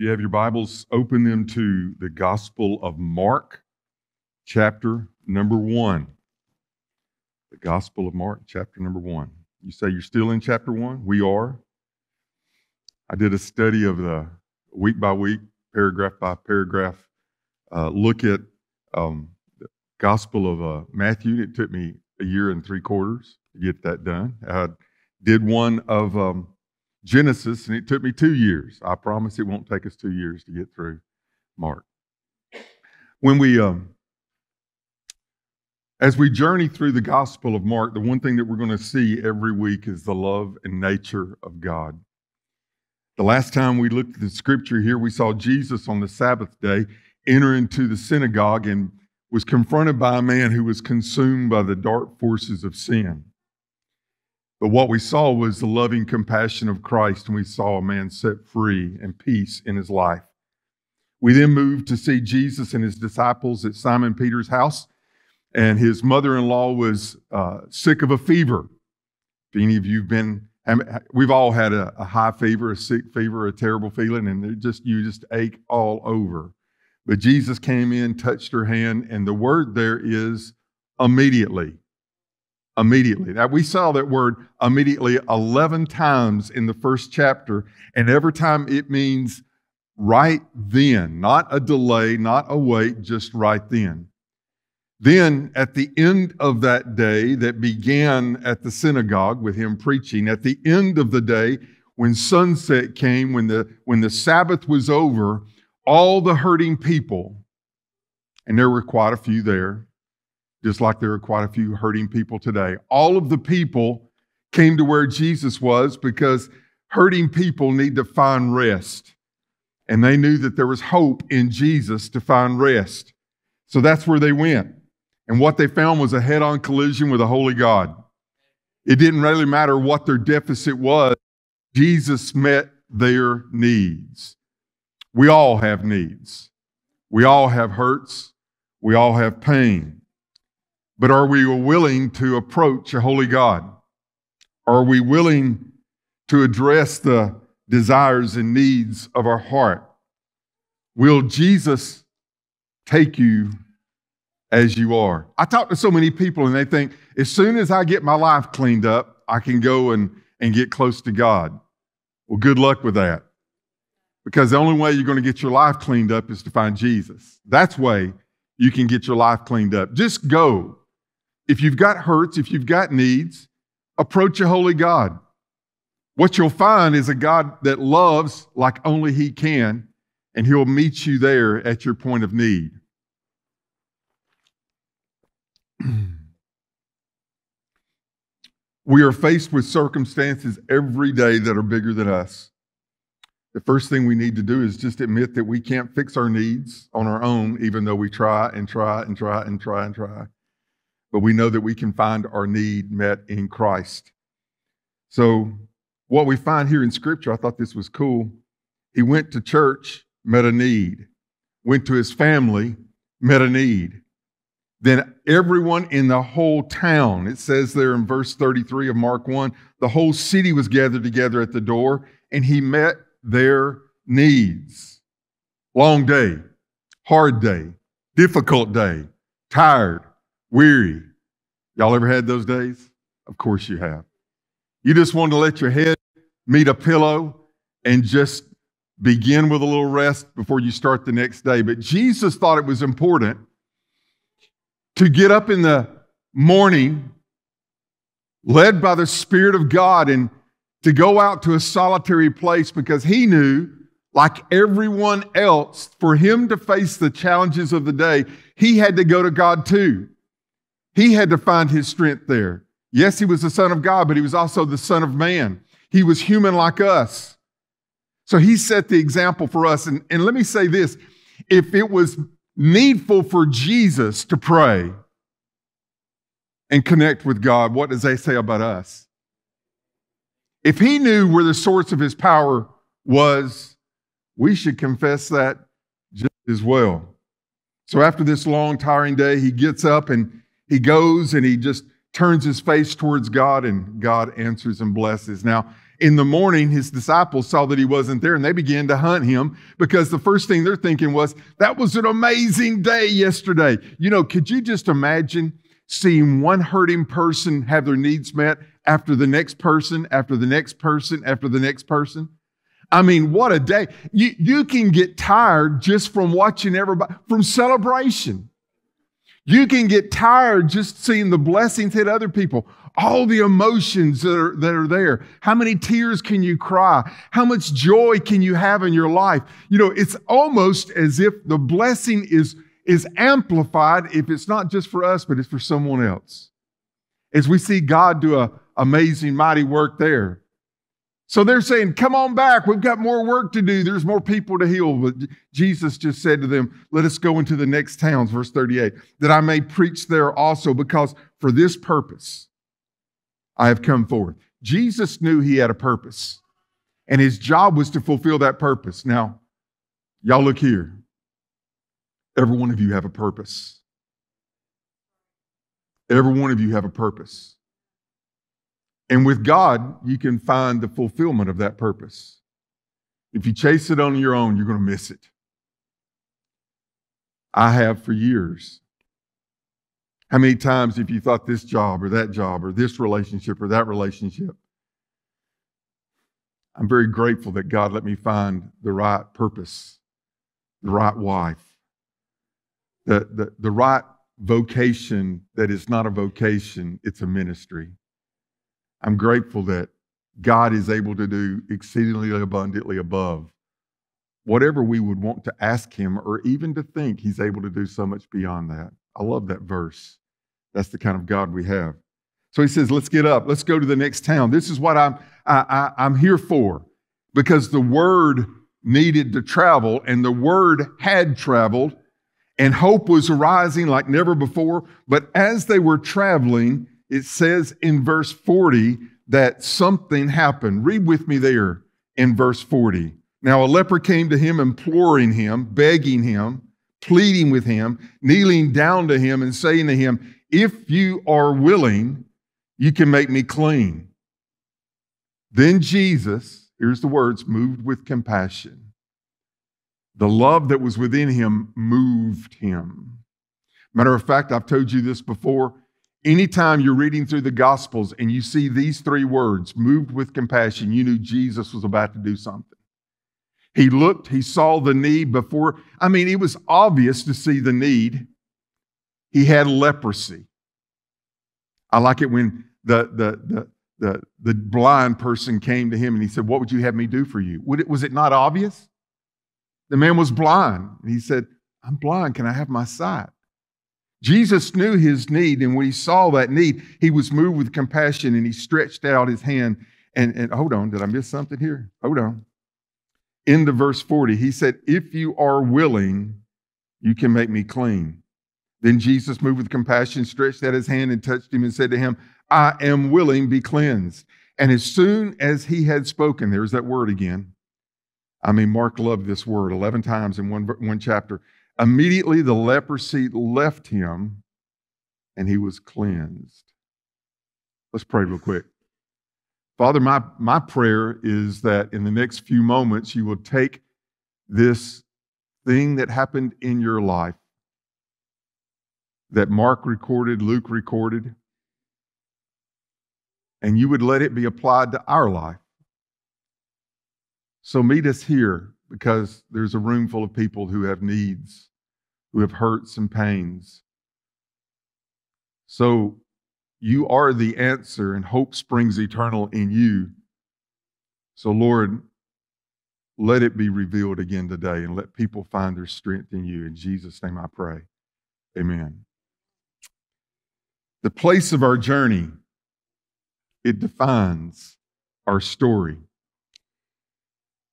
You have your Bibles, open them to the Gospel of Mark, chapter number one. The Gospel of Mark, chapter number one. You say you're still in chapter one? We are. I did a study of the week by week, paragraph by paragraph uh, look at um, the Gospel of uh, Matthew. It took me a year and three quarters to get that done. I did one of um, Genesis, and it took me two years. I promise it won't take us two years to get through Mark. When we, um, as we journey through the Gospel of Mark, the one thing that we're going to see every week is the love and nature of God. The last time we looked at the scripture here, we saw Jesus on the Sabbath day enter into the synagogue and was confronted by a man who was consumed by the dark forces of sin. But what we saw was the loving compassion of Christ, and we saw a man set free and peace in his life. We then moved to see Jesus and his disciples at Simon Peter's house, and his mother in law was uh, sick of a fever. If any of you have been, we've all had a, a high fever, a sick fever, a terrible feeling, and just you just ache all over. But Jesus came in, touched her hand, and the word there is immediately immediately. Now, we saw that word immediately 11 times in the first chapter, and every time it means right then, not a delay, not a wait, just right then. Then, at the end of that day that began at the synagogue with him preaching, at the end of the day, when sunset came, when the, when the Sabbath was over, all the hurting people, and there were quite a few there, just like there are quite a few hurting people today. All of the people came to where Jesus was because hurting people need to find rest. And they knew that there was hope in Jesus to find rest. So that's where they went. And what they found was a head on collision with a holy God. It didn't really matter what their deficit was, Jesus met their needs. We all have needs. We all have hurts. We all have pain. But are we willing to approach a holy God? Are we willing to address the desires and needs of our heart? Will Jesus take you as you are? I talk to so many people and they think as soon as I get my life cleaned up, I can go and, and get close to God. Well, good luck with that. Because the only way you're going to get your life cleaned up is to find Jesus. That's way you can get your life cleaned up. Just go if you've got hurts, if you've got needs, approach a holy God. What you'll find is a God that loves like only He can, and He'll meet you there at your point of need. we are faced with circumstances every day that are bigger than us. The first thing we need to do is just admit that we can't fix our needs on our own, even though we try and try and try and try and try but we know that we can find our need met in Christ. So, what we find here in Scripture, I thought this was cool. He went to church, met a need, went to his family, met a need. Then everyone in the whole town, it says there in verse 33 of Mark 1, the whole city was gathered together at the door, and he met their needs. Long day, hard day, difficult day, tired, weary. Y'all ever had those days? Of course you have. You just want to let your head meet a pillow and just begin with a little rest before you start the next day. But Jesus thought it was important to get up in the morning, led by the Spirit of God, and to go out to a solitary place because he knew, like everyone else, for him to face the challenges of the day, he had to go to God too. He had to find his strength there. Yes, he was the Son of God, but he was also the Son of Man. He was human like us. So he set the example for us. And, and let me say this if it was needful for Jesus to pray and connect with God, what does they say about us? If he knew where the source of his power was, we should confess that just as well. So after this long, tiring day, he gets up and he goes and he just turns his face towards God, and God answers and blesses. Now, In the morning, his disciples saw that he wasn't there and they began to hunt him because the first thing they're thinking was, that was an amazing day yesterday. You know, could you just imagine seeing one hurting person have their needs met after the next person, after the next person, after the next person? I mean, what a day. You, you can get tired just from watching everybody, from celebration. You can get tired just seeing the blessings hit other people, all the emotions that are, that are there. How many tears can you cry? How much joy can you have in your life? You know, it's almost as if the blessing is, is amplified if it's not just for us, but it's for someone else. As we see God do a amazing, mighty work there. So they're saying, Come on back. We've got more work to do. There's more people to heal. But Jesus just said to them, Let us go into the next towns, verse 38, that I may preach there also, because for this purpose I have come forth. Jesus knew he had a purpose, and his job was to fulfill that purpose. Now, y'all look here. Every one of you have a purpose. Every one of you have a purpose. And with God, you can find the fulfillment of that purpose. If you chase it on your own, you're going to miss it. I have for years. How many times have you thought this job or that job or this relationship or that relationship? I'm very grateful that God let me find the right purpose, the right wife, the, the, the right vocation that is not a vocation, it's a ministry. I'm grateful that God is able to do exceedingly abundantly above whatever we would want to ask Him or even to think He's able to do so much beyond that. I love that verse. That's the kind of God we have. So He says, let's get up. Let's go to the next town. This is what I'm, I, I, I'm here for because the word needed to travel and the word had traveled and hope was arising like never before. But as they were traveling, it says in verse 40 that something happened. Read with me there in verse 40. Now, a leper came to him, imploring him, begging him, pleading with him, kneeling down to him, and saying to him, If you are willing, you can make me clean. Then Jesus, here's the words, moved with compassion. The love that was within him moved him. Matter of fact, I've told you this before. Anytime you're reading through the Gospels and you see these three words, moved with compassion, you knew Jesus was about to do something. He looked, he saw the need before. I mean, it was obvious to see the need. He had leprosy. I like it when the, the, the, the, the blind person came to him and he said, What would you have me do for you? Would It, was it not obvious? The man was blind. And he said, I'm blind. Can I have my sight? Jesus knew his need, and when he saw that need, he was moved with compassion and he stretched out his hand. And, and hold on, did I miss something here? Hold on. Into verse 40, he said, If you are willing, you can make me clean. Then Jesus moved with compassion, stretched out his hand, and touched him and said to him, I am willing, be cleansed. And as soon as he had spoken, there's that word again. I mean, Mark loved this word 11 times in one, one chapter. Immediately the leprosy left him and he was cleansed. Let's pray real quick. Father, my, my prayer is that in the next few moments you will take this thing that happened in your life that Mark recorded, Luke recorded, and you would let it be applied to our life. So meet us here because there's a room full of people who have needs who have hurts and pains. So you are the answer, and hope springs eternal in you. So, Lord, let it be revealed again today and let people find their strength in you. In Jesus' name I pray. Amen. The place of our journey, it defines our story.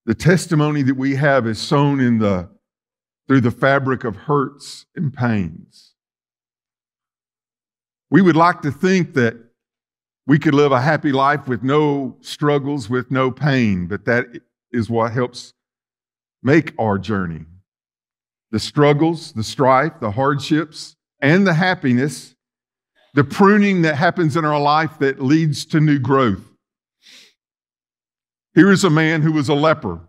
The testimony that we have is sown in the through the fabric of hurts and pains. We would like to think that we could live a happy life with no struggles, with no pain, but that is what helps make our journey. The struggles, the strife, the hardships, and the happiness, the pruning that happens in our life that leads to new growth. Here is a man who was a leper,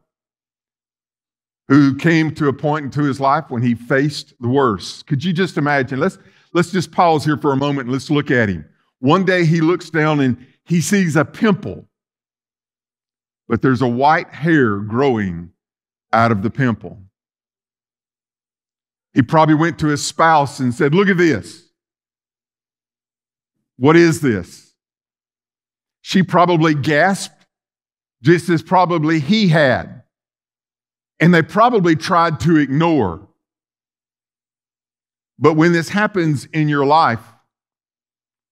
who came to a point into his life when he faced the worst. Could you just imagine? Let's, let's just pause here for a moment and let's look at him. One day he looks down and he sees a pimple, but there's a white hair growing out of the pimple. He probably went to his spouse and said, Look at this. What is this? She probably gasped just as probably he had. And they probably tried to ignore. But when this happens in your life,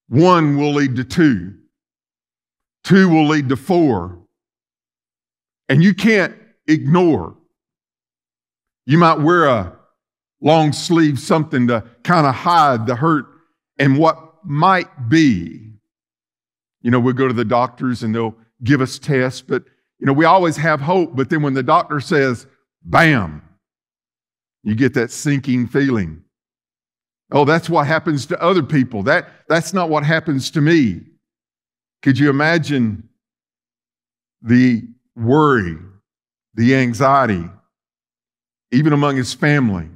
one will lead to two, two will lead to four. And you can't ignore. You might wear a long sleeve something to kind of hide the hurt and what might be. You know, we'll go to the doctors and they'll give us tests, but you know, we always have hope, but then when the doctor says, bam, you get that sinking feeling. Oh, that's what happens to other people. That, that's not what happens to me. Could you imagine the worry, the anxiety, even among his family?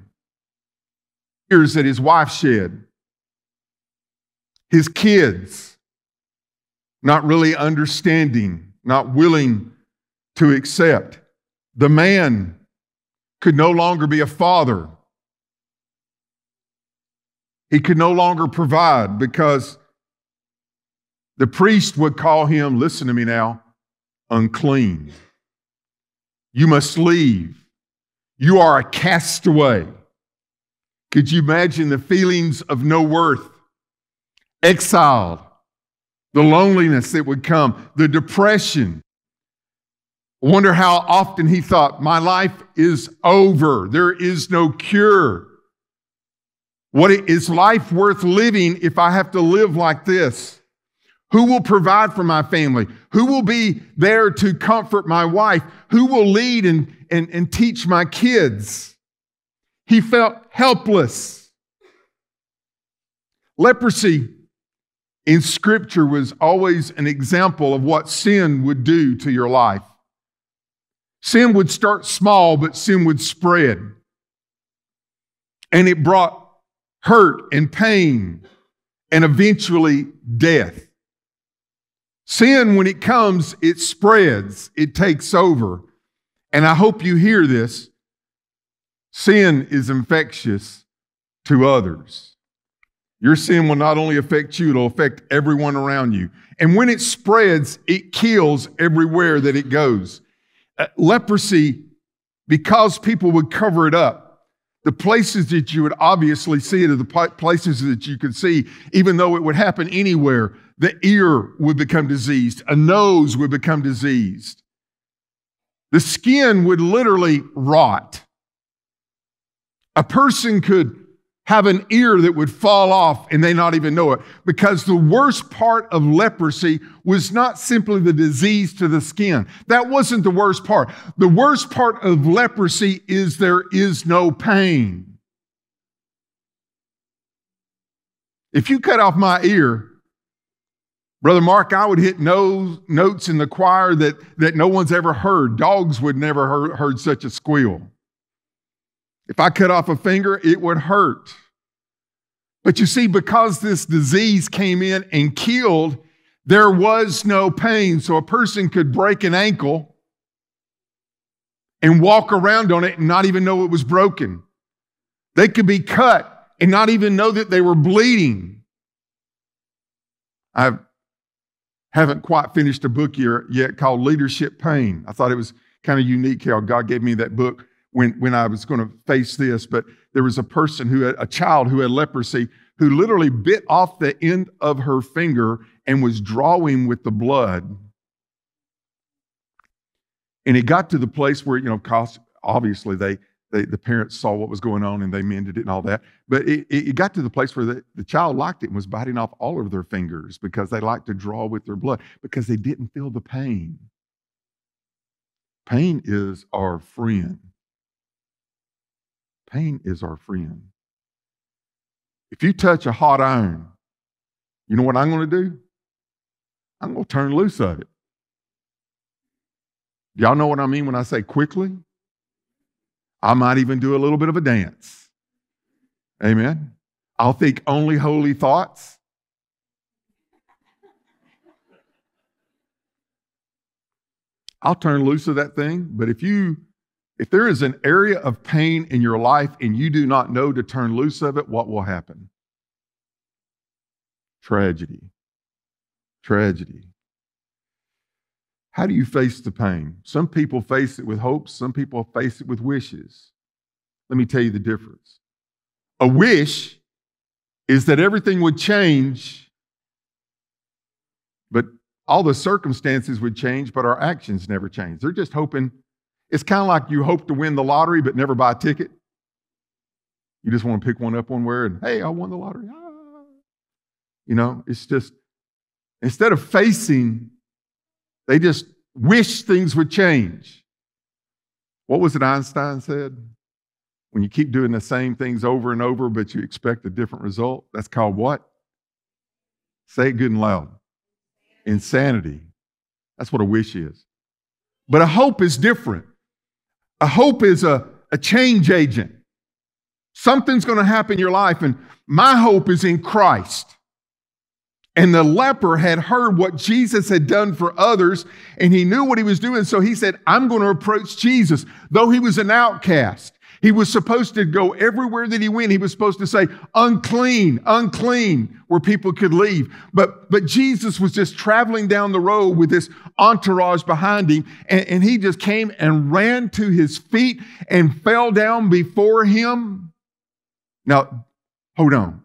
Tears that his wife shed, his kids not really understanding, not willing to accept. The man could no longer be a father he could no longer provide because the priest would call him, listen to me now, unclean. You must leave. You are a castaway. Could you imagine the feelings of no worth, exiled, the loneliness that would come, the depression? Wonder how often he thought, My life is over. There is no cure. What is life worth living if I have to live like this? Who will provide for my family? Who will be there to comfort my wife? Who will lead and, and, and teach my kids? He felt helpless. Leprosy in Scripture was always an example of what sin would do to your life. Sin would start small, but sin would spread. And it brought hurt and pain, and eventually death. Sin, when it comes, it spreads, it takes over. And I hope you hear this. Sin is infectious to others. Your sin will not only affect you, it'll affect everyone around you. And when it spreads, it kills everywhere that it goes. Uh, leprosy, because people would cover it up, the places that you would obviously see it are the places that you could see, even though it would happen anywhere. The ear would become diseased, a nose would become diseased. The skin would literally rot. A person could have an ear that would fall off and they not even know it. Because the worst part of leprosy was not simply the disease to the skin. That wasn't the worst part. The worst part of leprosy is there is no pain. If you cut off my ear, Brother Mark, I would hit no, notes in the choir that, that no one's ever heard. Dogs would never heard, heard such a squeal. If I cut off a finger, it would hurt. But you see, because this disease came in and killed, there was no pain. So a person could break an ankle and walk around on it and not even know it was broken. They could be cut and not even know that they were bleeding. I haven't quite finished a book yet called Leadership Pain. I thought it was kind of unique how God gave me that book when, when I was going to face this, but there was a person who had a child who had leprosy who literally bit off the end of her finger and was drawing with the blood. And it got to the place where, you know, obviously they, they, the parents saw what was going on and they mended it and all that. But it, it got to the place where the, the child liked it and was biting off all of their fingers because they liked to draw with their blood because they didn't feel the pain. Pain is our friend. Pain is our friend. If you touch a hot iron, you know what I'm going to do? I'm going to turn loose of it. Y'all know what I mean when I say quickly? I might even do a little bit of a dance. Amen. I'll think only holy thoughts. I'll turn loose of that thing. But if you, if there is an area of pain in your life and you do not know to turn loose of it, what will happen? Tragedy. Tragedy. How do you face the pain? Some people face it with hopes, some people face it with wishes. Let me tell you the difference. A wish is that everything would change, but all the circumstances would change, but our actions never change. They're just hoping. It's kind of like you hope to win the lottery, but never buy a ticket. You just want to pick one up one where and hey, I won the lottery. Ah. You know, it's just instead of facing, they just wish things would change. What was it Einstein said? When you keep doing the same things over and over, but you expect a different result, that's called what? Say it good and loud. Insanity. That's what a wish is. But a hope is different. A hope is a, a change agent. Something's going to happen in your life, and my hope is in Christ. And the leper had heard what Jesus had done for others, and he knew what he was doing. So he said, I'm going to approach Jesus, though he was an outcast. He was supposed to go everywhere that he went. He was supposed to say, unclean, unclean, where people could leave. But, but Jesus was just traveling down the road with this entourage behind him. And, and he just came and ran to his feet and fell down before him. Now, hold on.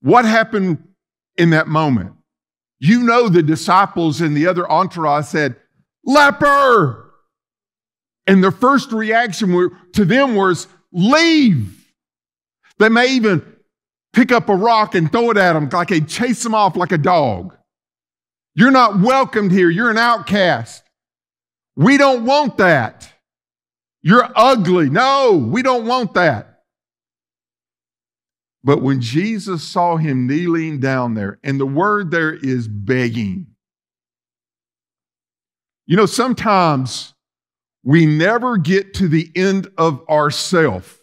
What happened in that moment? You know, the disciples and the other entourage said, Leper! And their first reaction were, to them was, leave. They may even pick up a rock and throw it at them like they chase them off like a dog. You're not welcomed here. You're an outcast. We don't want that. You're ugly. No, we don't want that. But when Jesus saw him kneeling down there, and the word there is begging. You know, sometimes we never get to the end of ourself.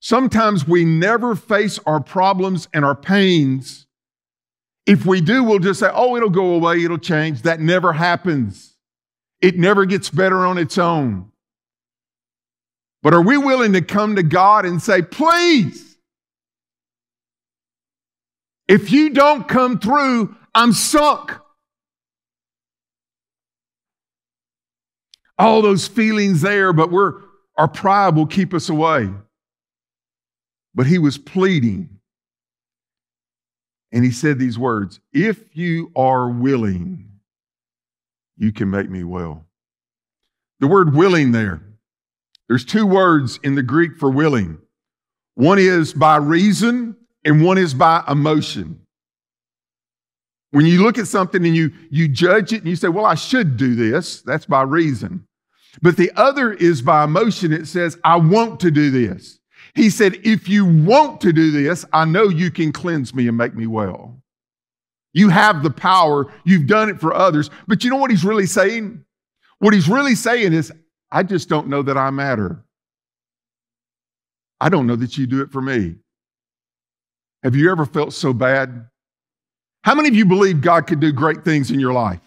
Sometimes we never face our problems and our pains. If we do, we'll just say, oh, it'll go away, it'll change. That never happens. It never gets better on its own. But are we willing to come to God and say, please, if you don't come through, I'm sunk. All those feelings there, but we're, our pride will keep us away. But he was pleading. And he said these words If you are willing, you can make me well. The word willing there, there's two words in the Greek for willing. One is by reason, and one is by emotion. When you look at something and you, you judge it and you say, well, I should do this, that's by reason. But the other is by emotion. It says, I want to do this. He said, if you want to do this, I know you can cleanse me and make me well. You have the power. You've done it for others. But you know what he's really saying? What he's really saying is, I just don't know that I matter. I don't know that you do it for me. Have you ever felt so bad how many of you believe God could do great things in your life?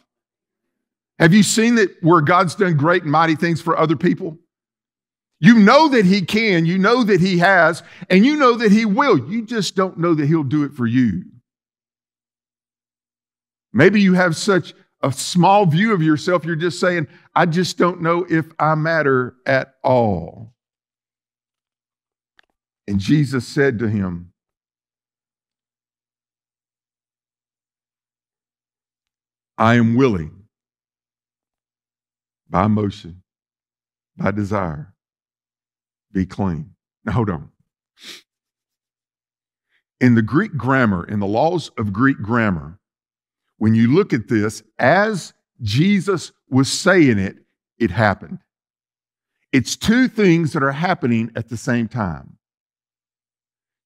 Have you seen that where God's done great and mighty things for other people? You know that He can, you know that He has, and you know that He will. You just don't know that He'll do it for you. Maybe you have such a small view of yourself, you're just saying, I just don't know if I matter at all. And Jesus said to him, I am willing by motion, by desire, be clean. Now, hold on. In the Greek grammar, in the laws of Greek grammar, when you look at this, as Jesus was saying it, it happened. It's two things that are happening at the same time.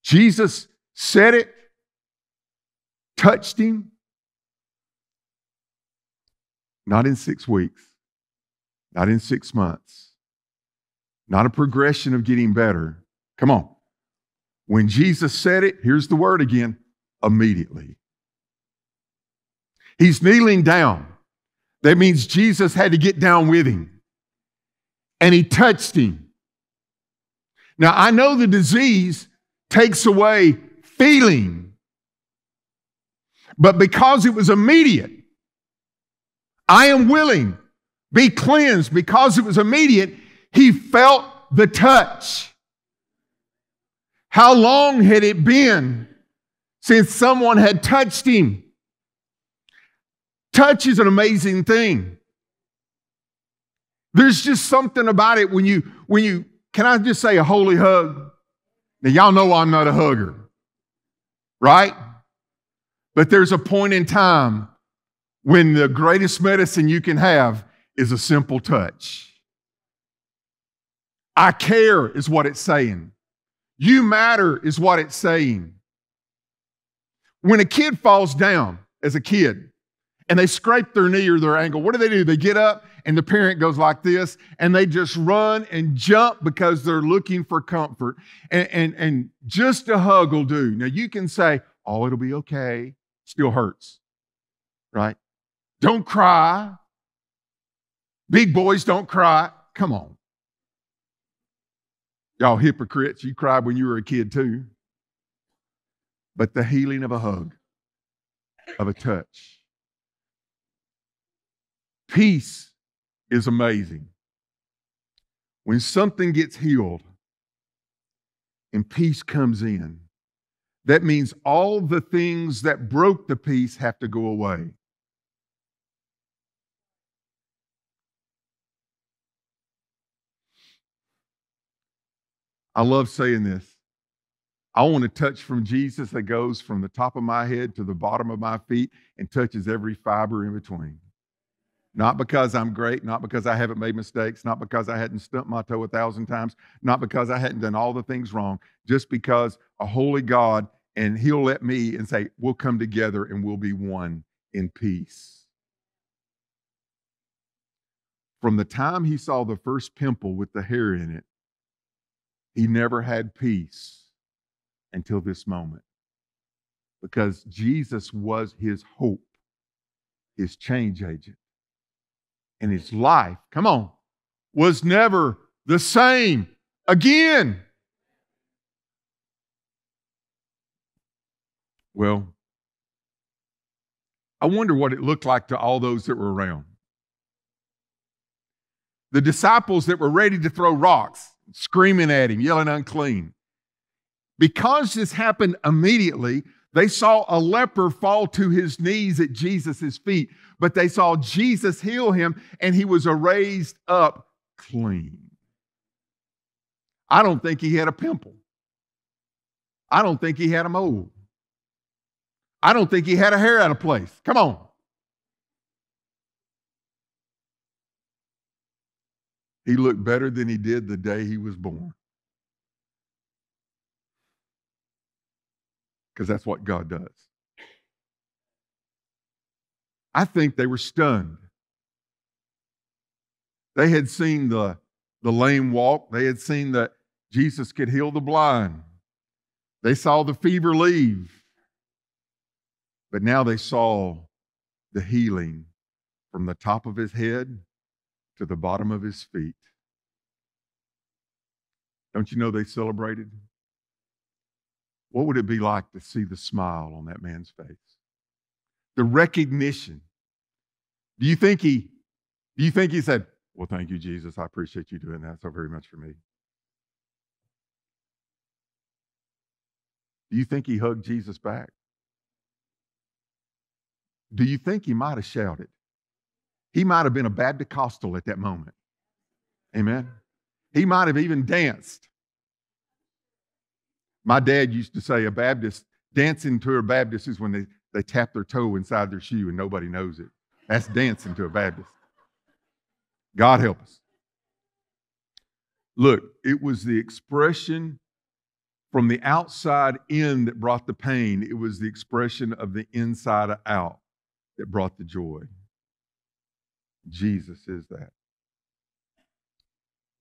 Jesus said it, touched him, not in six weeks, not in six months, not a progression of getting better. Come on. When Jesus said it, here's the word again immediately. He's kneeling down. That means Jesus had to get down with him. And he touched him. Now, I know the disease takes away feeling, but because it was immediate, I am willing, be cleansed. Because it was immediate, he felt the touch. How long had it been since someone had touched him? Touch is an amazing thing. There's just something about it when you, when you, can I just say a holy hug? Now, y'all know I'm not a hugger, right? But there's a point in time when the greatest medicine you can have is a simple touch. I care is what it's saying. You matter is what it's saying. When a kid falls down as a kid and they scrape their knee or their ankle, what do they do? They get up and the parent goes like this and they just run and jump because they're looking for comfort. And, and, and just a hug will do. Now you can say, oh, it'll be okay. Still hurts, right? Don't cry. Big boys don't cry. Come on. Y'all hypocrites, you cried when you were a kid too. But the healing of a hug, of a touch. Peace is amazing. When something gets healed and peace comes in, that means all the things that broke the peace have to go away. I love saying this. I want a touch from Jesus that goes from the top of my head to the bottom of my feet and touches every fiber in between. Not because I'm great, not because I haven't made mistakes, not because I hadn't stumped my toe a thousand times, not because I hadn't done all the things wrong, just because a holy God and He'll let me and say, we'll come together and we'll be one in peace. From the time he saw the first pimple with the hair in it he never had peace until this moment because Jesus was his hope, his change agent. And his life, come on, was never the same again. Well, I wonder what it looked like to all those that were around. The disciples that were ready to throw rocks screaming at him, yelling unclean. Because this happened immediately, they saw a leper fall to his knees at Jesus' feet, but they saw Jesus heal him and he was raised up clean. I don't think he had a pimple. I don't think he had a mole. I don't think he had a hair out of place. Come on. He looked better than he did the day he was born. Because that's what God does. I think they were stunned. They had seen the, the lame walk, they had seen that Jesus could heal the blind, they saw the fever leave. But now they saw the healing from the top of his head to the bottom of his feet. Don't you know they celebrated? What would it be like to see the smile on that man's face? The recognition. Do you think he do you think he said, Well, thank you, Jesus. I appreciate you doing that so very much for me? Do you think he hugged Jesus back? Do you think he might have shouted? He might have been a Baptist at that moment. Amen. He might have even danced. My dad used to say a Baptist, dancing to a Baptist is when they, they tap their toe inside their shoe and nobody knows it. That's dancing to a Baptist. God help us. Look, it was the expression from the outside in that brought the pain, it was the expression of the inside out that brought the joy. Jesus is that.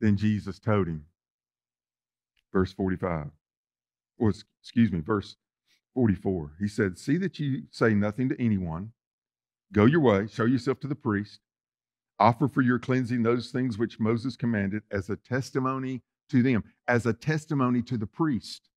Then Jesus told him, verse 45, or excuse me, verse 44. He said, See that you say nothing to anyone. Go your way, show yourself to the priest, offer for your cleansing those things which Moses commanded as a testimony to them, as a testimony to the priest.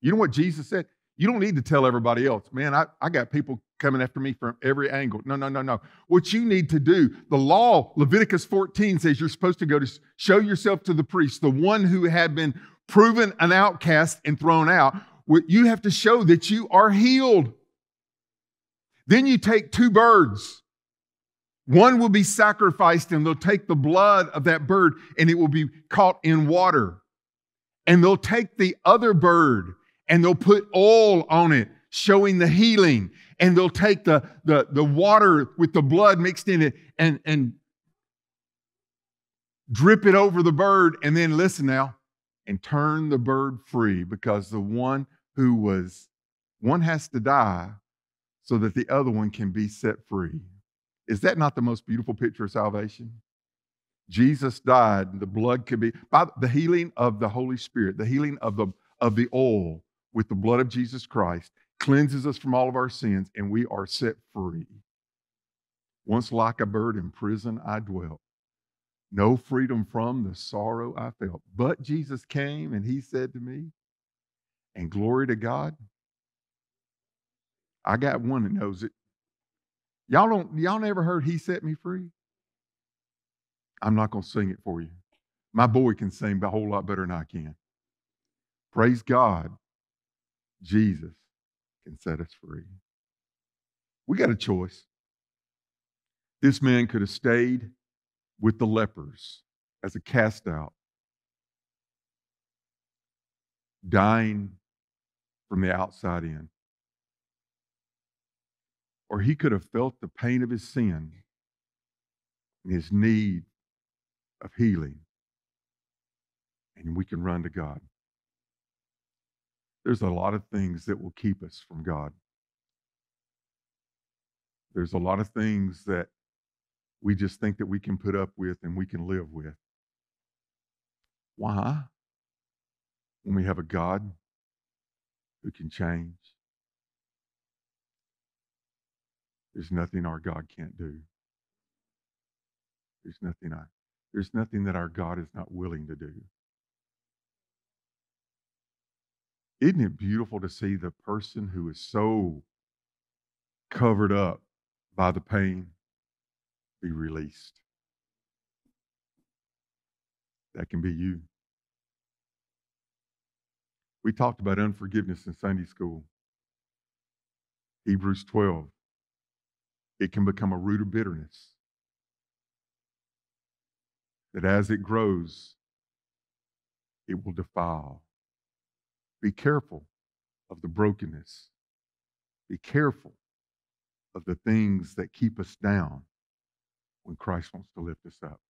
You know what Jesus said? You don't need to tell everybody else, man, I, I got people coming after me from every angle. No, no, no, no. What you need to do, the law, Leviticus 14 says you're supposed to go to show yourself to the priest, the one who had been proven an outcast and thrown out. You have to show that you are healed. Then you take two birds. One will be sacrificed, and they'll take the blood of that bird and it will be caught in water. And they'll take the other bird and they'll put oil on it, showing the healing. And they'll take the, the, the water with the blood mixed in it and, and drip it over the bird. And then listen now, and turn the bird free because the one who was, one has to die so that the other one can be set free. Is that not the most beautiful picture of salvation? Jesus died, and the blood could be, by the healing of the Holy Spirit, the healing of the, of the oil with the blood of Jesus Christ, cleanses us from all of our sins, and we are set free. Once like a bird in prison I dwelt, no freedom from the sorrow I felt. But Jesus came and he said to me, and glory to God, I got one that knows it. Y'all don't y'all never heard he set me free? I'm not going to sing it for you. My boy can sing a whole lot better than I can. Praise God. Jesus can set us free. We got a choice. This man could have stayed with the lepers as a cast out, dying from the outside in. Or he could have felt the pain of his sin and his need of healing. And we can run to God. There's a lot of things that will keep us from God. There's a lot of things that we just think that we can put up with and we can live with. Why? When we have a God who can change, there's nothing our God can't do. There's nothing I, there's nothing that our God is not willing to do. Isn't it beautiful to see the person who is so covered up by the pain be released? That can be you. We talked about unforgiveness in Sunday school. Hebrews 12. It can become a root of bitterness. That as it grows, it will defile be careful of the brokenness. Be careful of the things that keep us down when Christ wants to lift us up.